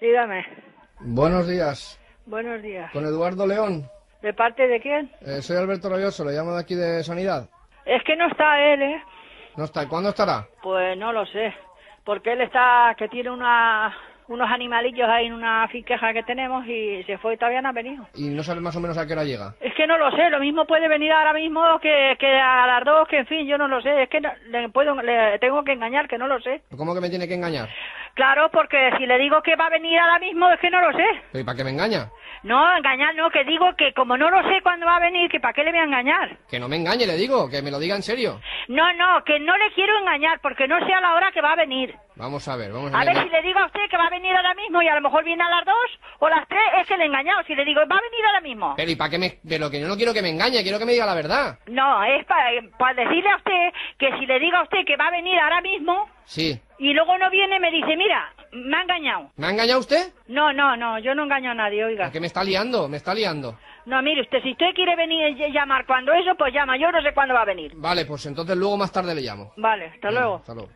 Dígame. Buenos días. Buenos días. Con Eduardo León. ¿De parte de quién? Eh, soy Alberto Rayoso, le llamo de aquí de Sanidad. Es que no está él, ¿eh? No está. ¿Y cuándo estará? Pues no lo sé. Porque él está, que tiene una, unos animalillos ahí en una finqueja que tenemos y se fue y todavía no ha venido. Y no sabe más o menos a qué hora llega. Es que no lo sé, lo mismo puede venir ahora mismo que, que a las dos, que en fin, yo no lo sé. Es que no- le, puedo, le tengo que engañar, que no lo sé. ¿Cómo que me tiene que engañar? Claro, porque si le digo que va a venir ahora mismo, es que no lo sé. ¿Y para qué me engaña? No, engañar no, que digo que como no lo sé cuándo va a venir, que para qué le voy a engañar. Que no me engañe, le digo, que me lo diga en serio. No, no, que no le quiero engañar porque no sé a la hora que va a venir. Vamos a ver, vamos a, A ver si le digo a usted que va a venir ahora mismo y a lo mejor viene a las dos o las tres, es que le he engañado. Si le digo, va a venir ahora mismo. Pero ¿y para qué me...? Pero que yo no quiero que me engañe, quiero que me diga la verdad. No, es para decirle a usted que si le digo a usted que va a venir ahora mismo Sí. y luego no viene, me dice, mira, me ha engañado. ¿Me ha engañado usted? No, no, no, yo no engaño a nadie, oiga. ¿Por qué me está liando? Me está liando. No, mire usted, si usted quiere venir y llamar cuando eso, pues llama. Yo no sé cuándo va a venir. Vale, pues entonces luego más tarde le llamo. Vale, hasta luego. Hasta luego.